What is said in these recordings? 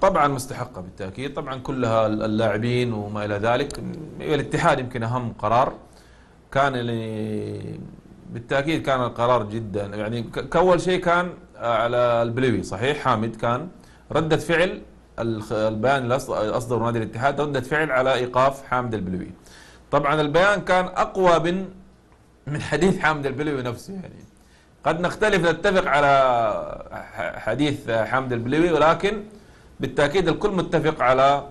طبعا مستحقة بالتأكيد. طبعا كلها اللاعبين وما إلى ذلك. الاتحاد يمكن أهم قرار. كان اللي بالتأكيد كان القرار جدا. يعني ك- كأول شيء كان على البلوي صحيح؟ حامد كان ردة فعل البيان اللي أصدر نادي الاتحاد ردة فعل على إيقاف حامد البلوي. طبعا البيان كان أقوى من من حديث حامد البلوي نفسه يعني. قد نختلف نتفق على حديث حامد البلوي ولكن بالتأكيد الكل متفق على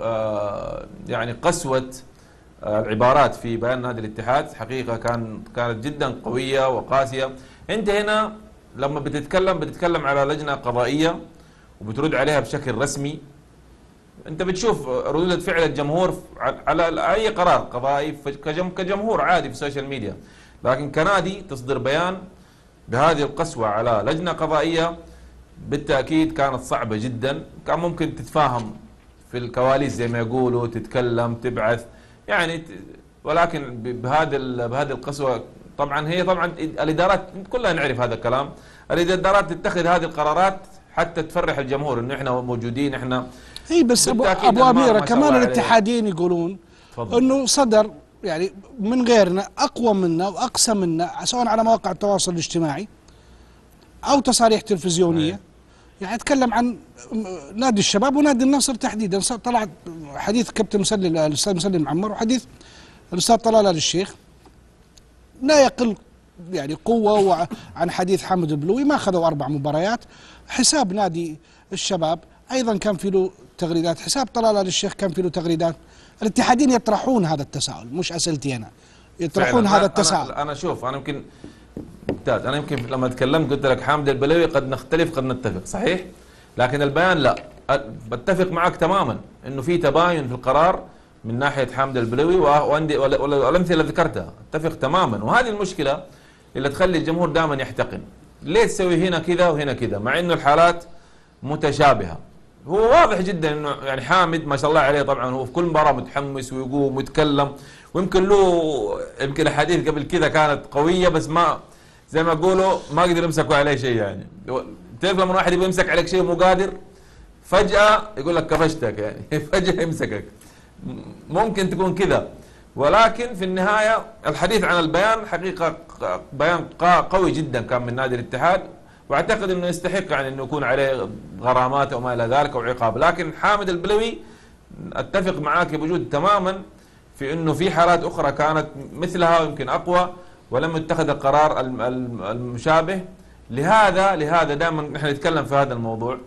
آه، يعني قسوة آه، العبارات في بيان نادي الاتحاد. حقيقة كان كانت جدا قوية وقاسية. أنت هنا لما بتتكلم بتتكلم على لجنة قضائية وبترد عليها بشكل رسمي. أنت بتشوف ردود فعل الجمهور على أي قرار قضائي كجم- كجمهور عادي في ال social media. لكن كنادي تصدر بيان بهذه القسوة على لجنة قضائية بالتأكيد كانت صعبة جدا كان ممكن تتفاهم في الكواليس زي ما يقولوا تتكلم تبعث يعني ولكن بهذا بهذه القسوة طبعا هي طبعا الإدارات كلنا نعرف هذا الكلام الإدارات تتخذ هذه القرارات حتى تفرح الجمهور إنه إحنا موجودين إحنا إي بس ابو, أبو أميرة كمان. الاتحادين يقولون تفضل. إنه صدر يعني من غيرنا أقوى منا وأقسى منا سواء على مواقع التواصل الاجتماعي أو تصاريح تلفزيونية أي. يعني أتكلم عن نادي الشباب ونادي النصر تحديدا. طلعت حديث كابتن مسلم الأستاذ مسلم معمر وحديث الأستاذ طلال الشيخ. لا يقل يعني قوة عن حديث حمد البلوي ما أخذوا أربع مباريات. حساب نادي الشباب أيضا كان في له تغريدات. حساب طلال الشيخ كان في له تغريدات. الاتحادين يطرحون هذا التساؤل مش أسئلتي أنا يطرحون. هذا أنا- التساؤل. أنا أنا شوف أنا يمكن ممتاز. أنا يمكن لما تكلمت قلت لك حامد البلوي قد نختلف قد نتفق صحيح؟ لكن البيان لا. بتفق معك تماما إنه في تباين في القرار من ناحية حامد البلوي والأمثلة اللي ذكرتها. أتفق تماما. وهذه المشكلة اللي تخلي الجمهور دائما يحتقن. ليه تسوي هنا كذا وهنا كذا؟ مع إنه الحالات متشابهة. هو واضح جدا إنه يعني حامد ما شاء الله عليه طبعا هو في كل مباراة متحمس ويقوم ويتكلم. ويمكن له يمكن أحاديث قبل كذا كانت قوية بس ما زي ما يقولوا ما قدروا يمسكوا عليه شيء يعني. تعرف لما واحد يبغى يمسك عليك شيء مو قادر فجأة يقول لك كفشتك يعني. فجأة يمسكك. ممكن تكون كذا. ولكن في النهاية الحديث عن البيان حقيقة بيان قوي جدا كان من نادي الاتحاد. واعتقد انه يستحق يعني انه يكون عليه غرامات أو ما إلى ذلك أو عقاب. لكن حامد البلوي اتفق معك بوجود تماما في انه في حالات أخرى كانت مثلها ويمكن اقوى ولم يتخذ القرار الم- الم- المشابه. لهذا لهذا دائما نحن نتكلم في هذا الموضوع.